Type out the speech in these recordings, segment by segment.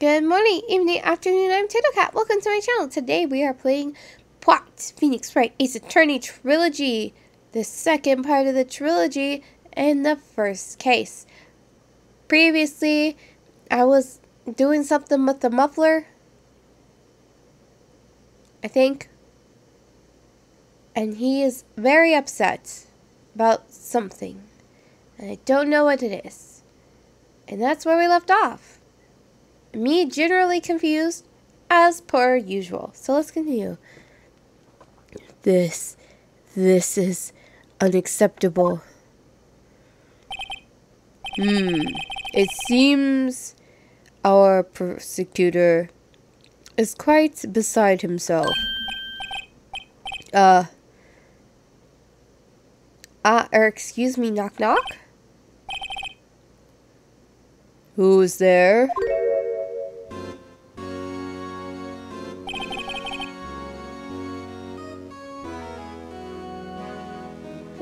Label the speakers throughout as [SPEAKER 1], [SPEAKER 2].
[SPEAKER 1] Good morning, evening, afternoon, I'm Cat. Welcome to my channel. Today we are playing Plot Phoenix Wright Ace Attorney Trilogy. The second part of the trilogy and the first case. Previously, I was doing something with the muffler. I think. And he is very upset about something. And I don't know what it is. And that's where we left off me generally confused as per usual. So let's continue. This, this is unacceptable. Hmm, it seems our prosecutor is quite beside himself. Uh, uh, or excuse me, knock knock? Who's there?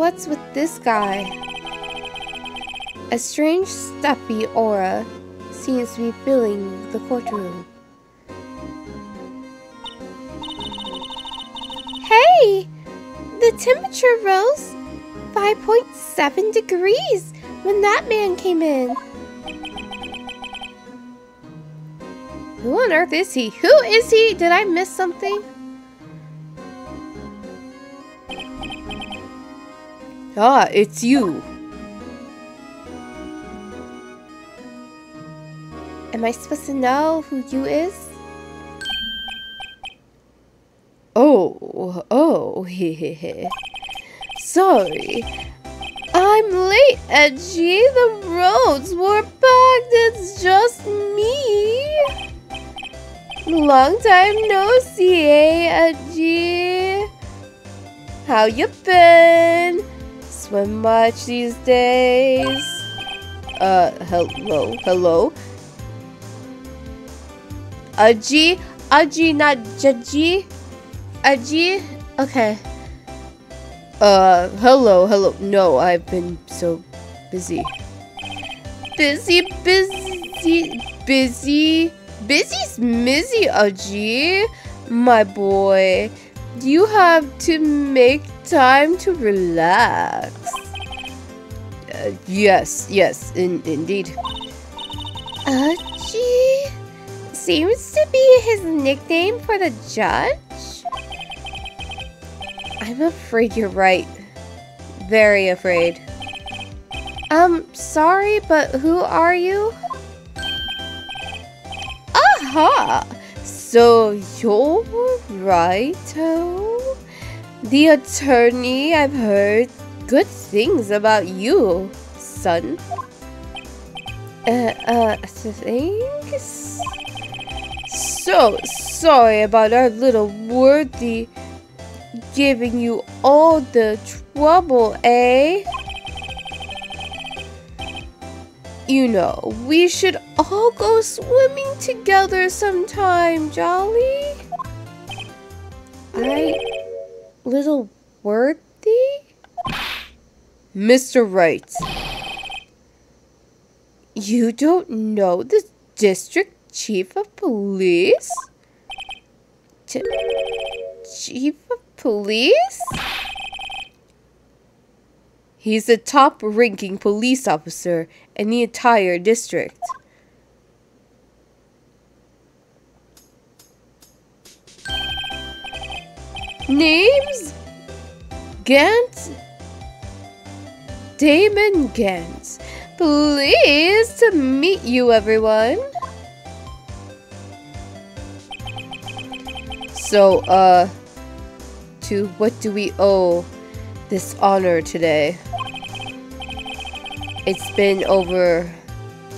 [SPEAKER 1] What's with this guy? A strange stuffy aura seems to be filling the courtroom. Hey! The temperature rose 5.7 degrees when that man came in. Who on earth is he? Who is he? Did I miss something? Ah, it's you. Am I supposed to know who you is? Oh, oh, hehehe. Sorry. I'm late, Edgy. The roads were packed. It's just me. Long time no see, eh, Edgy? How you been? Swim much these days? Uh, hello, hello? Aji? Aji, not Jaji? Aji? Okay. Uh, hello, hello. No, I've been so busy. Busy, busy, busy. Busy's Mizzy, Aji. My boy. You have to make time to relax. Uh, yes, yes, in, indeed. Archie seems to be his nickname for the judge. I'm afraid you're right. Very afraid. Um, sorry, but who are you? Aha! So you're Righto? The attorney, I've heard good things about you, son. Uh, uh, thanks? So sorry about our little worthy giving you all the trouble, eh? You know, we should all go swimming together sometime, Jolly. I... Little worthy? Mr. Wright. You don't know the district chief of police? Ch chief of police? He's the top ranking police officer in the entire district. Names? Gant? Damon Gant. Pleased to meet you, everyone. So, uh, to what do we owe this honor today? It's been over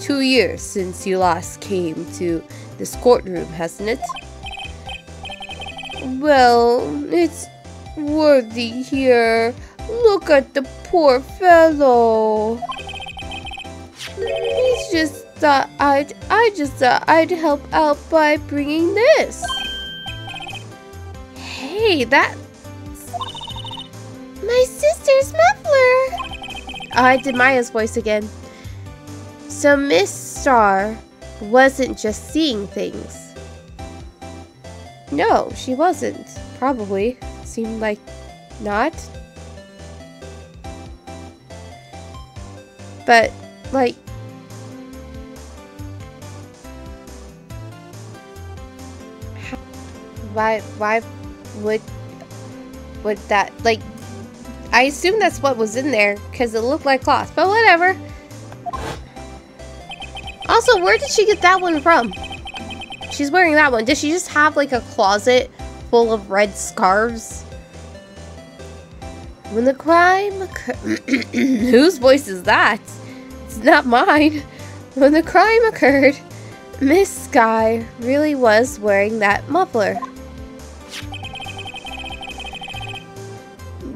[SPEAKER 1] two years since you last came to this courtroom, hasn't it? Well, it's worthy here. Look at the poor fellow. He's just thought I'd, I just thought I'd help out by bringing this. Hey, that's my sister's muffler. I did Maya's voice again. So, Miss Star, wasn't just seeing things. No, she wasn't. Probably. Seemed like not. But, like, why, why would, would that, like, I assume that's what was in there because it looked like cloth, but whatever. Also, where did she get that one from? She's wearing that one. Does she just have like a closet full of red scarves? When the crime Whose voice is that? It's not mine. When the crime occurred, Miss Skye really was wearing that muffler.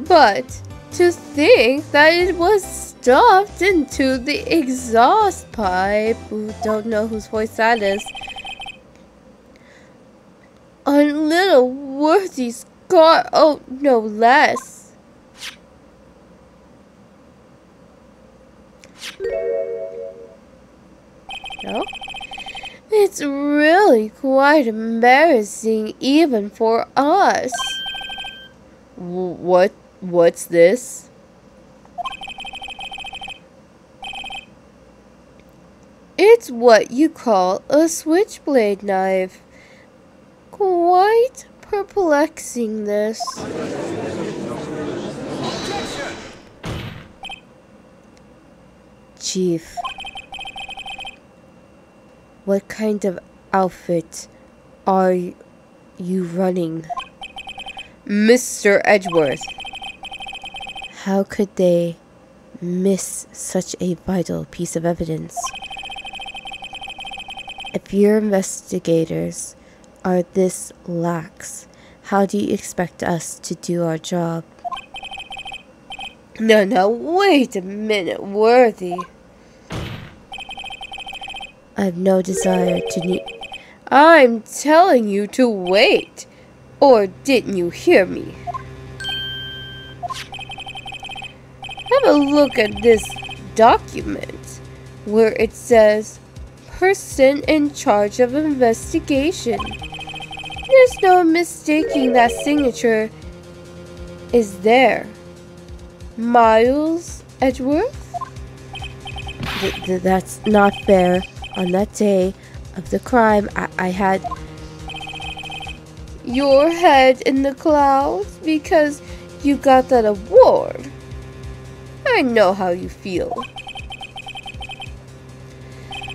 [SPEAKER 1] But to think that it was stuffed into the exhaust pipe. Don't know whose voice that is. A little worthy scar. Oh, no less. No? It's really quite embarrassing even for us.
[SPEAKER 2] What What's this?
[SPEAKER 1] It's what you call a switchblade knife. Quite perplexing, this.
[SPEAKER 2] Chief, what kind of outfit are you running?
[SPEAKER 1] Mr. Edgeworth.
[SPEAKER 2] How could they miss such a vital piece of evidence? If your investigators are this lax, how do you expect us to do our job?
[SPEAKER 1] No, no, wait a minute, Worthy.
[SPEAKER 2] I've no desire to need.
[SPEAKER 1] I'm telling you to wait. Or didn't you hear me? Have a look at this document where it says person in charge of investigation. There's no mistaking that signature is there. Miles Edgeworth?
[SPEAKER 2] Th th that's not fair. On that day of the crime, I, I had
[SPEAKER 1] your head in the clouds because you got that award. I know how you feel.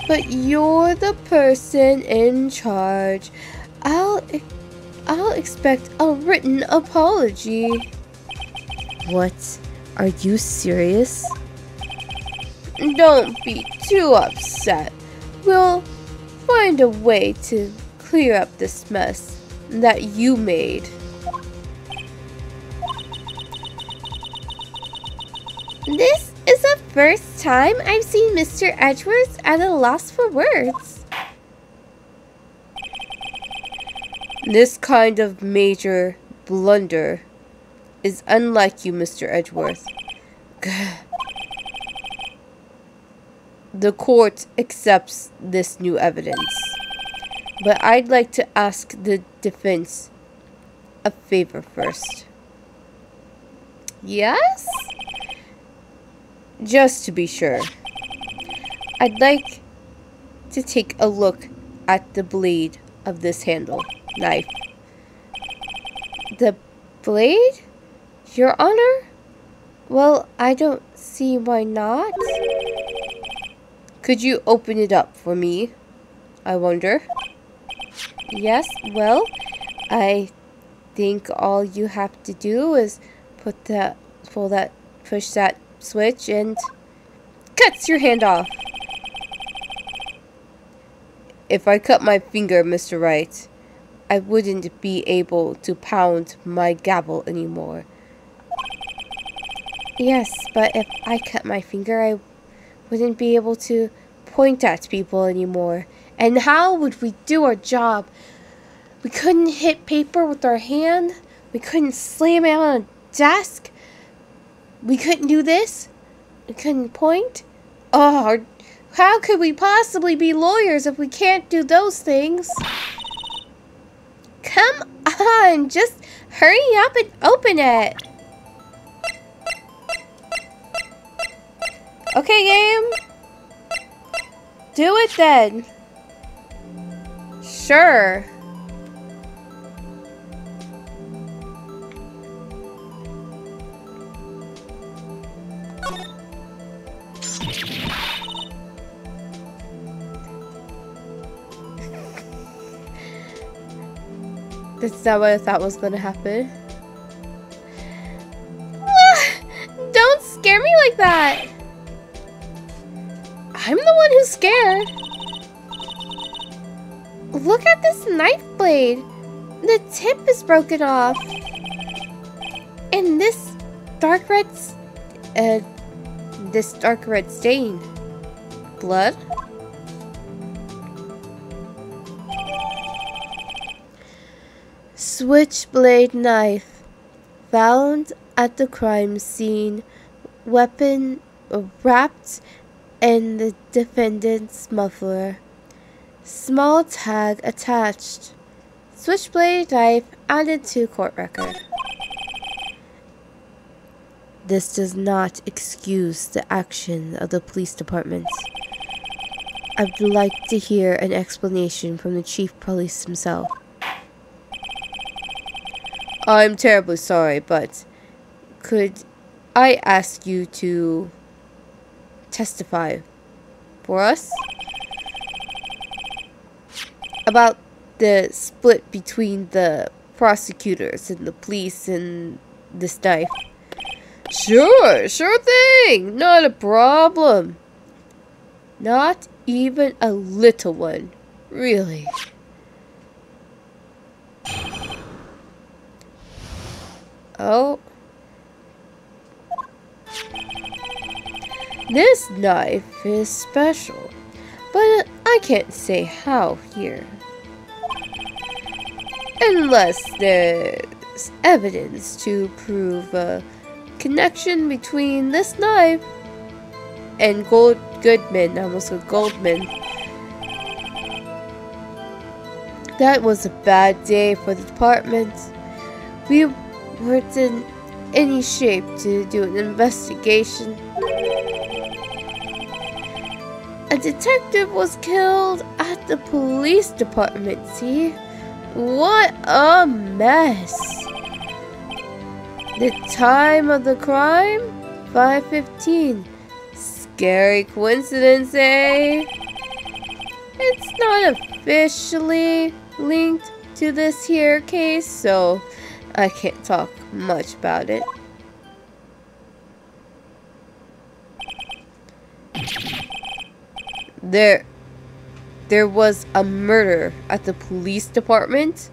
[SPEAKER 1] But you're the person in charge. I'll expect a written apology.
[SPEAKER 2] What? Are you serious?
[SPEAKER 1] Don't be too upset. We'll find a way to clear up this mess that you made. This is the first time I've seen Mr. Edgeworth at a loss for words.
[SPEAKER 2] This kind of major blunder is unlike you, Mr. Edgeworth. The court accepts this new evidence. But I'd like to ask the defense a favor first.
[SPEAKER 1] Yes?
[SPEAKER 2] Just to be sure, I'd like to take a look at the blade of this handle knife.
[SPEAKER 1] The blade? Your Honor? Well, I don't see why not.
[SPEAKER 2] Could you open it up for me? I wonder.
[SPEAKER 1] Yes, well, I think all you have to do is put that, pull that, push that switch and cuts your hand off.
[SPEAKER 2] If I cut my finger, Mr. Wright, I wouldn't be able to pound my gavel anymore.
[SPEAKER 1] Yes, but if I cut my finger, I wouldn't be able to point at people anymore. And how would we do our job? We couldn't hit paper with our hand. We couldn't slam it on a desk. We couldn't do this. We couldn't point. Oh, How could we possibly be lawyers if we can't do those things? Come on, just hurry up and open it. Okay, game. Do it then. Sure. That's not what I thought was going to happen. Don't scare me like that! I'm the one who's scared. Look at this knife blade. The tip is broken off. And this dark red... Uh, this dark red stain. Blood? Switchblade knife. Found at the crime scene. Weapon wrapped in the defendant's muffler. Small tag attached. Switchblade knife added to court record. This does not excuse the action of the police department. I'd like to hear an explanation from the chief police himself. I'm terribly sorry, but could I ask you to testify for us about the split between the prosecutors and the police and this knife? Sure, sure thing. Not a problem. Not even a little one. Really. Oh. This knife is special, but I can't say how here. Unless there's evidence to prove a connection between this knife and Gold Goodman, I almost said Goldman. That was a bad day for the department. We weren't in any shape to do an investigation. A detective was killed at the police department, see? What a mess. The time of the crime? 5.15. Scary coincidence, eh? It's not officially linked to this here case, so I can't talk much about it. There, there was a murder at the police department?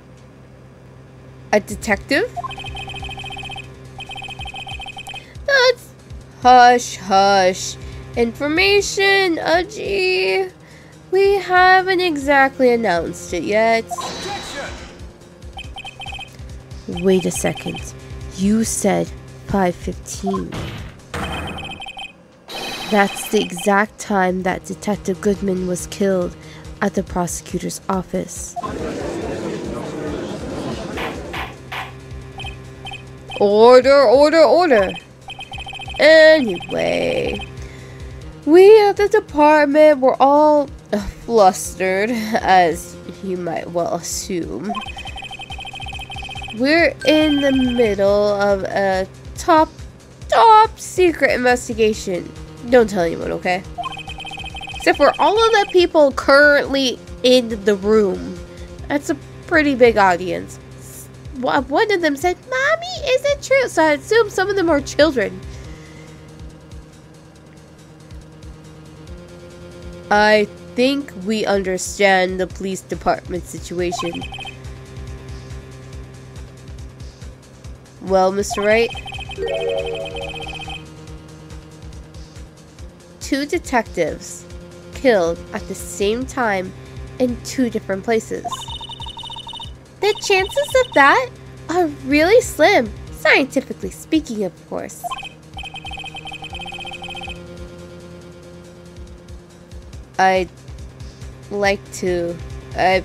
[SPEAKER 1] A detective? That's hush hush. Information, uh. We haven't exactly announced it yet. Wait a second. You said 515. That's the exact time that Detective Goodman was killed at the prosecutor's office. Order, order, order. Anyway, we at the department were all uh, flustered, as you might well assume. We're in the middle of a top, top secret investigation. Don't tell anyone, okay? Except for all of the people currently in the room. That's a pretty big audience. One of them said, Mommy, is it true? So I assume some of them are children. I think we understand the police department situation. Well, Mr. Wright? Two detectives killed at the same time in two different places. The chances of that are really slim, scientifically speaking, of course.
[SPEAKER 2] I'd like to. I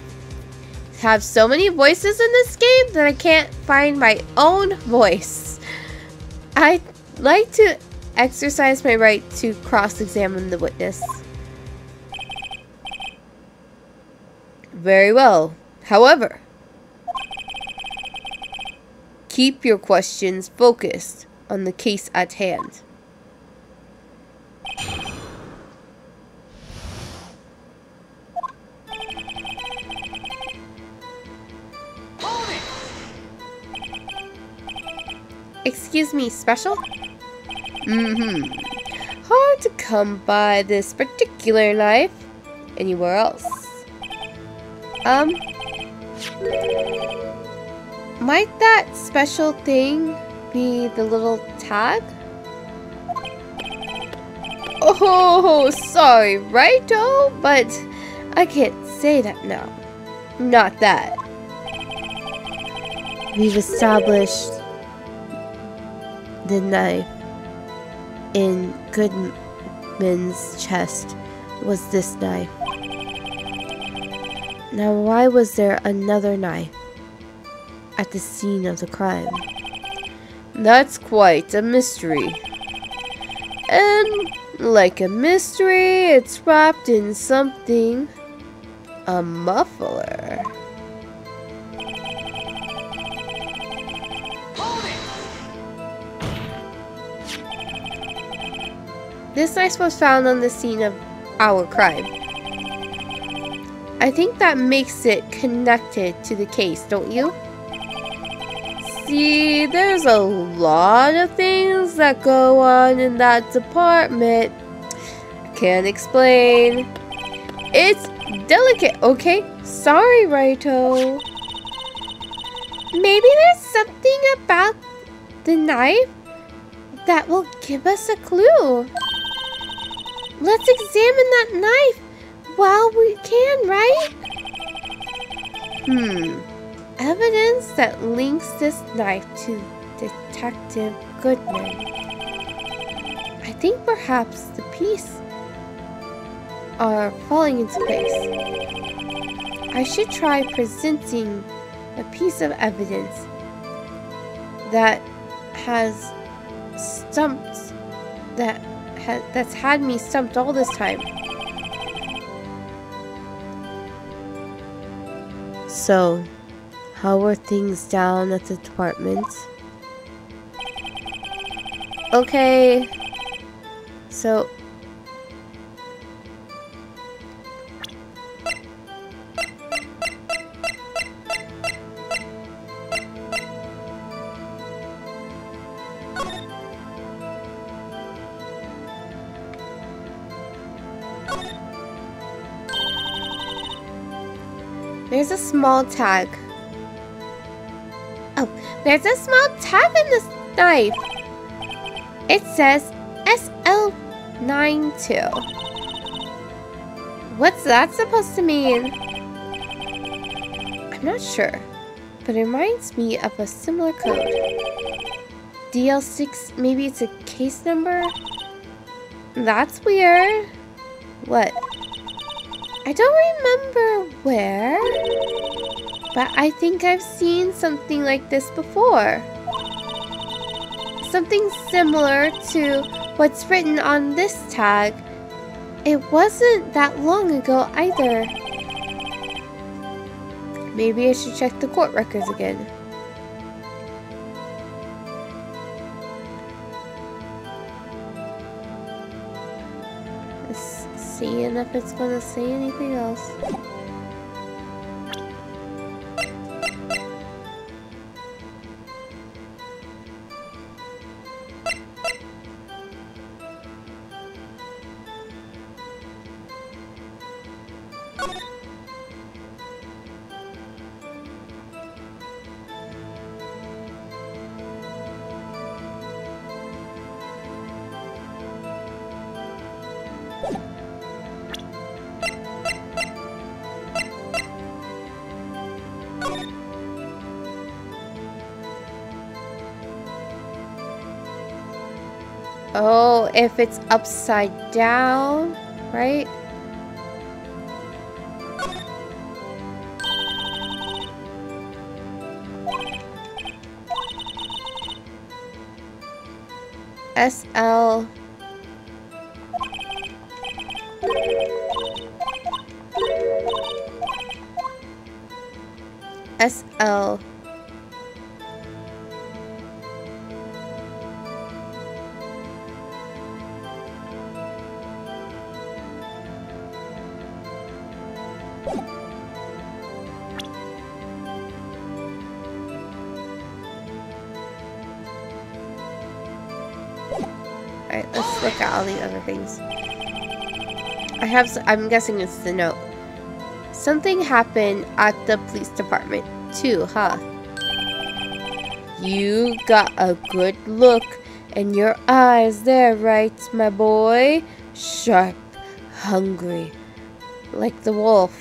[SPEAKER 2] have so many voices in this game that I can't find my own voice. I like to exercise my right to cross-examine the witness. Very well. However, keep your questions focused on the case at hand. Excuse me, special? Mm-hmm. Hard to come by this particular knife anywhere else. Um, might that special thing be the little tag? Oh, sorry, righto, but I can't say that now. Not that. We've established the knife in Goodman's chest was this knife. Now, why was there another knife at the scene of the crime? That's quite a mystery. And like a mystery, it's wrapped in something. A muffler. This knife was found on the scene of our crime. I think that makes it connected to the case, don't you? See, there's a lot of things that go on in that department. Can't explain. It's delicate, okay? Sorry, Raito.
[SPEAKER 1] Maybe there's something about the knife that will give us a clue. Let's examine that knife while we can, right?
[SPEAKER 2] Hmm. Evidence that links this knife to Detective Goodman. I think perhaps the piece are falling into place. I should try presenting a piece of evidence that has stumped that ha that's had me stumped all this time. So, how were things down at the department? Okay. So, small tag.
[SPEAKER 1] Oh, there's a small tag in this knife. It says SL92. What's that supposed to mean?
[SPEAKER 2] I'm not sure, but it reminds me of a similar code. DL6, maybe it's a case number? That's weird. What? I don't remember where, but I think I've seen something like this before. Something similar to what's written on this tag. It wasn't that long ago either. Maybe I should check the court records again. seeing if it's gonna say anything else. Oh, if it's upside down, right? SL SL have, I'm guessing it's the note. Something happened at the police department too, huh? You got a good look in your eyes there, right, my boy? Sharp, hungry, like the wolf.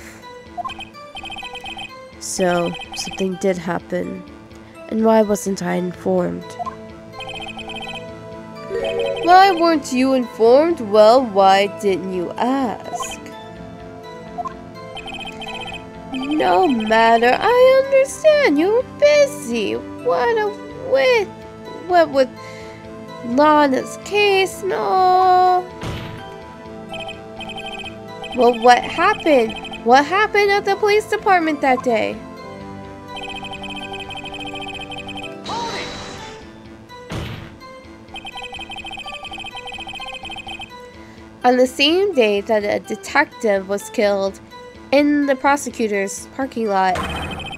[SPEAKER 2] So, something did happen. And why wasn't I informed? Why weren't you informed? Well, why didn't you ask? No matter, I understand. You were busy. What a with what with Lana's case? No. Well, what happened? What happened at the police department that day? On the same day that a detective was killed in the prosecutor's parking lot,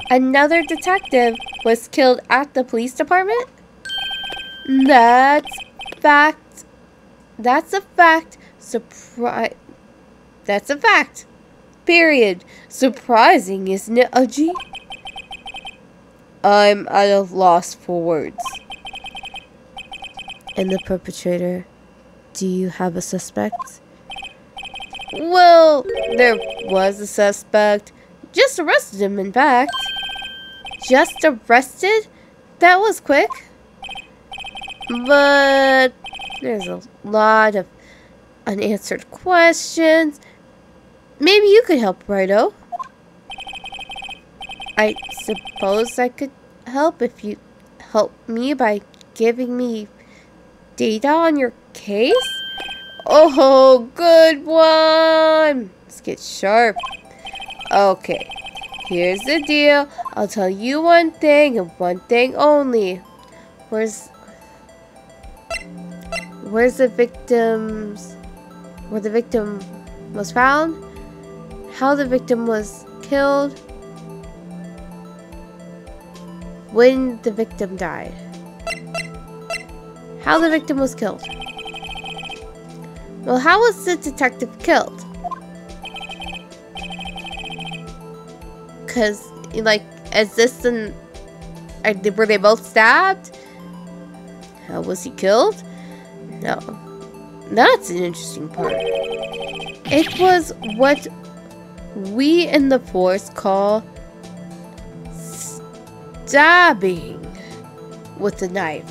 [SPEAKER 2] another detective was killed at the police department? That's fact. That's a fact. Surprise. That's a fact. Period. Surprising, isn't it, Aji? I'm at a loss for words. And the perpetrator do you have a suspect? Well, there was a suspect. Just arrested him, in fact. Just arrested? That was quick. But there's a lot of unanswered questions. Maybe you could help, Righto. I suppose I could help if you help me by giving me data on your case? Oh, good one! Let's get sharp. Okay, here's the deal. I'll tell you one thing and one thing only. Where's... Where's the victims... Where the victim was found? How the victim was killed? When the victim died? How the victim was killed? Well, how was the detective killed? Because, like, is this an... Were they both stabbed? How was he killed? No. That's an interesting part. It was what we in the Force call stabbing with a knife.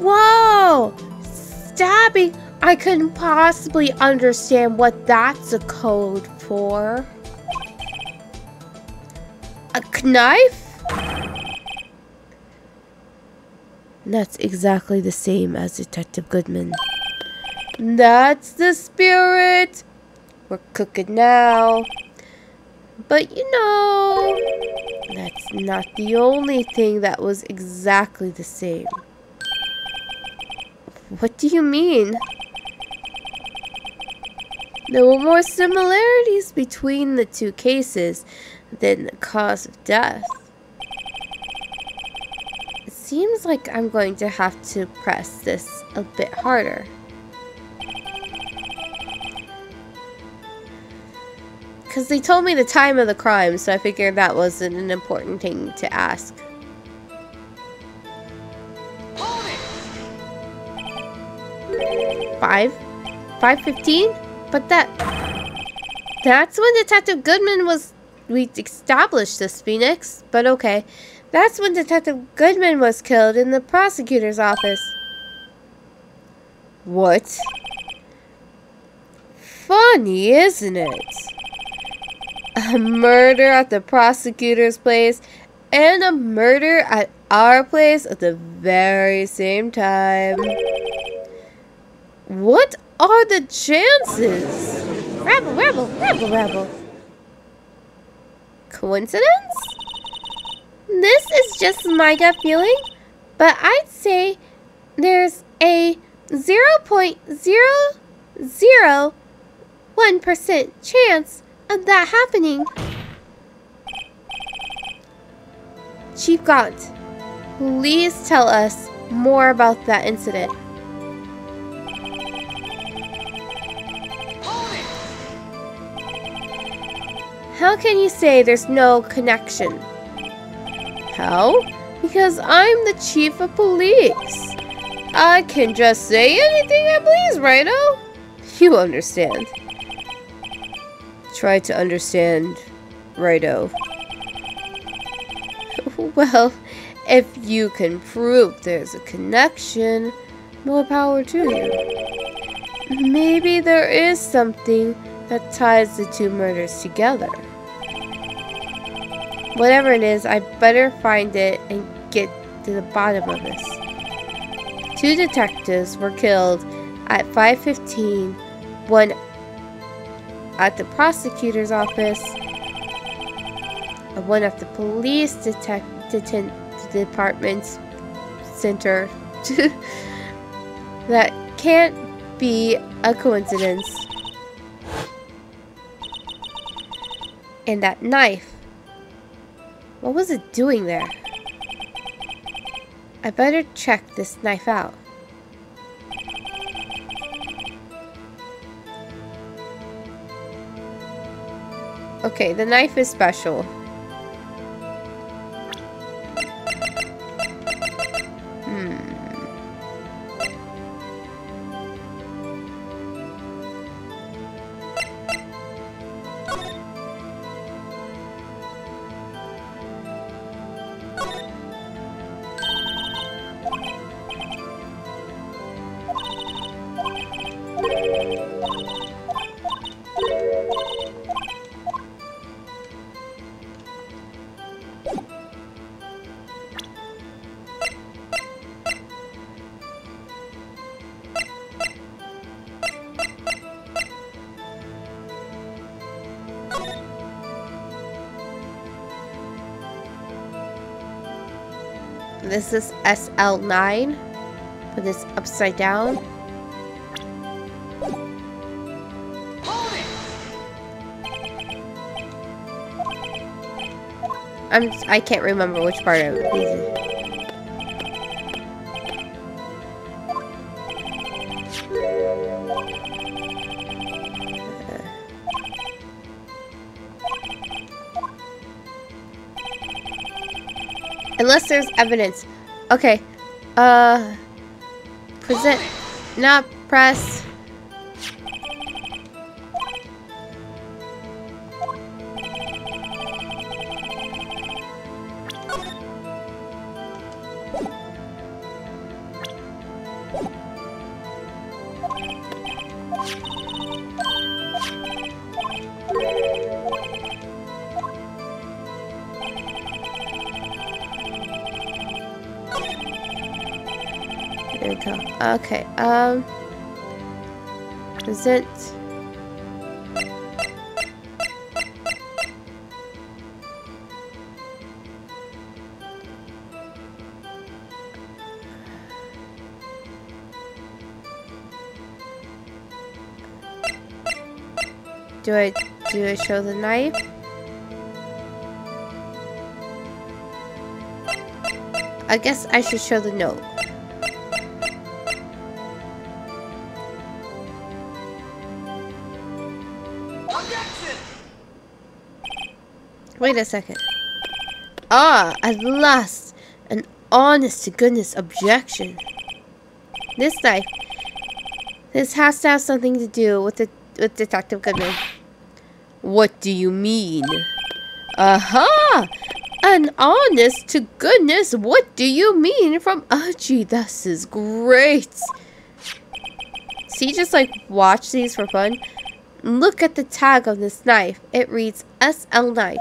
[SPEAKER 2] Whoa! Stabbing I couldn't possibly understand what that's a code for. A knife? That's exactly the same as Detective Goodman. That's the spirit. We're cooking now. But you know, that's not the only thing that was exactly the same. What do you mean? There were more similarities between the two cases than the cause of death. It seems like I'm going to have to press this a bit harder. Because they told me the time of the crime, so I figured that wasn't an important thing to ask. Five? Five fifteen? But that... That's when Detective Goodman was... We established this, Phoenix. But okay. That's when Detective Goodman was killed in the prosecutor's office. What? Funny, isn't it? A murder at the prosecutor's place
[SPEAKER 1] and a murder at our place at the very same time. What are the chances?
[SPEAKER 2] Rabble, rabble, rabble, rabble.
[SPEAKER 1] Coincidence?
[SPEAKER 2] This is just my gut feeling, but I'd say there's a 0.001% chance of that happening.
[SPEAKER 1] Chief Gant, please tell us more about that incident. How can you say there's no connection? How? Because I'm the chief of police. I can just say anything I please, Rhino. You understand. Try to understand, Rhino. well, if you can prove there's a connection, more power to you. Maybe there is something that ties the two murders together. Whatever it is, I better find it and get to the bottom of this. Two detectives were killed at 5.15, one at the prosecutor's office, and one at the police detect department center. that can't be a coincidence. And that knife. What was it doing there? I better check this knife out. Okay, the knife is special. This is SL9. Put this upside down. I'm I can't remember which part of it. Unless there's evidence. Okay. Uh. Present. Not press. Okay, um... Present... Do I do I show the knife? I guess I should show the note. Wait a second. Ah, at last, an honest to goodness objection. This knife. This has to have something to do with the with Detective Goodman. What do you mean? Aha! An honest to goodness, what do you mean from Archie? This is great. See, just like watch these for fun. Look at the tag on this knife. It reads SL knife.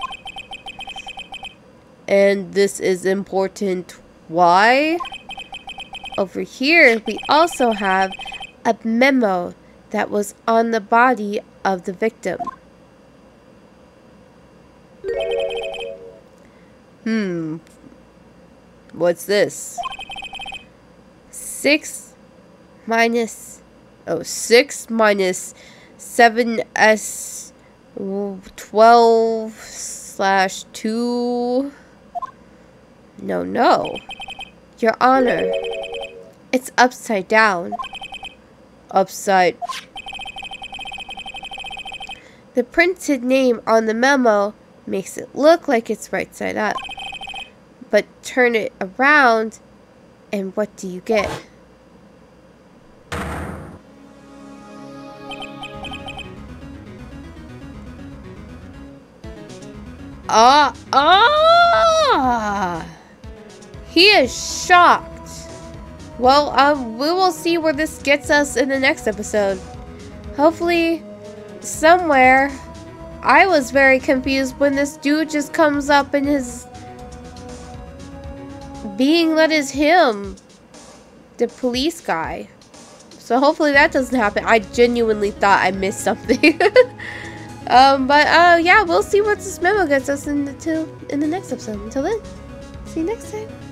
[SPEAKER 2] And this is important. Why? Over here, we also have a memo that was on the body of the victim. Hmm. What's this? 6 minus... Oh, six minus seven S 12 slash 2... No, no. Your Honor. It's upside down. Upside... The printed name on the memo makes it look like it's right side up. But turn it around, and what do you get? Ah, ah! He is shocked. Well, um, we will see where this gets us in the next episode. Hopefully, somewhere. I was very confused when this dude just comes up and his being that is him. The police guy. So hopefully that doesn't happen. I genuinely thought I missed something. um, but uh, yeah, we'll see what this memo gets us into in the next episode. Until then, see you next time.